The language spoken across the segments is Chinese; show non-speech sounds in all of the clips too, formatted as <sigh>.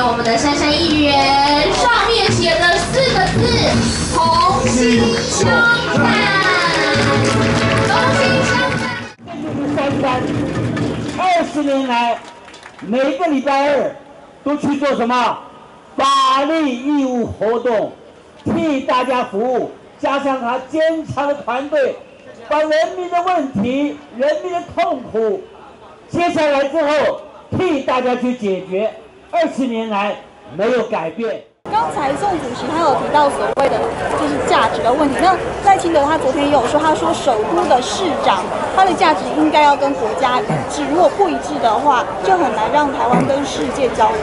我们的珊珊议员，上面写的四个字：同心相伴。同心相伴。就是三三，二十年来，每个礼拜二都去做什么法律义务活动，替大家服务，加上他坚强的团队，把人民的问题、人民的痛苦，接下来之后替大家去解决，二十年来没有改变。刚才宋主席他有提到所谓的就是价值的问题，那赖清德他昨天也有说，他说首都的市长他的价值应该要跟国家一致，如果不一致的话，就很难让台湾跟世界交流。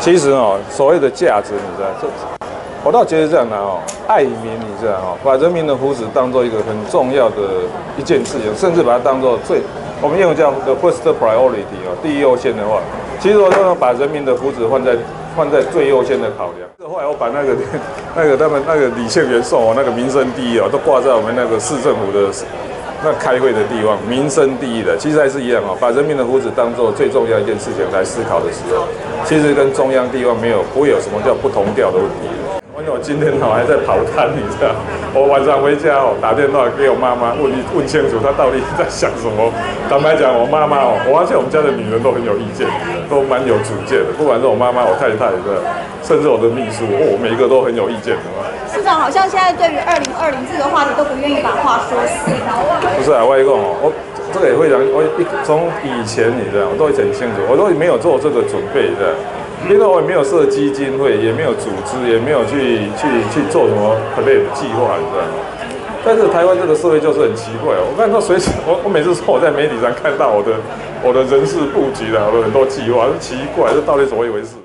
其实哦，所谓的价值，你知道，这我倒觉得这样的哦，爱民，你知道哦，把人民的福祉当做一个很重要的一件事情，甚至把它当做最，我们英文叫 the first priority 哦，第一优先的话，其实我都能把人民的福祉放在放在最优先的考量。后来我把那个 <laughs> 那个他们那个李庆元送我那个民生第一哦，都挂在我们那个市政府的那开会的地方，民生第一的，其实还是一样哦，把人民的福祉当做最重要一件事情来思考的时候，其实跟中央地方没有不会有什么叫不同调的问题。因为我今天哦还在跑摊，你知道，我晚上回家哦打电话给我妈妈问问清楚她到底在想什么。坦白讲，我妈妈哦，我发现我们家的女人都很有意见，都蛮有主见的，不管是我妈妈、我太太的，甚至我的秘书，哦，每一个都很有意见的。市长好像现在对于二零二零这个话题都不愿意把话说死。不是啊，外公哦，我这个也会讲，我一从以前你知道，我都很清楚，我都没有做这个准备的，因为我也没有设基金会，也没有组织，也没有去去去做什么 play 计划，你知道吗？但是台湾这个社会就是很奇怪哦，我看到随时我我每次说我在媒体上看到我的我的人事布局的，我的很多计划，奇怪，这到底怎么一回事？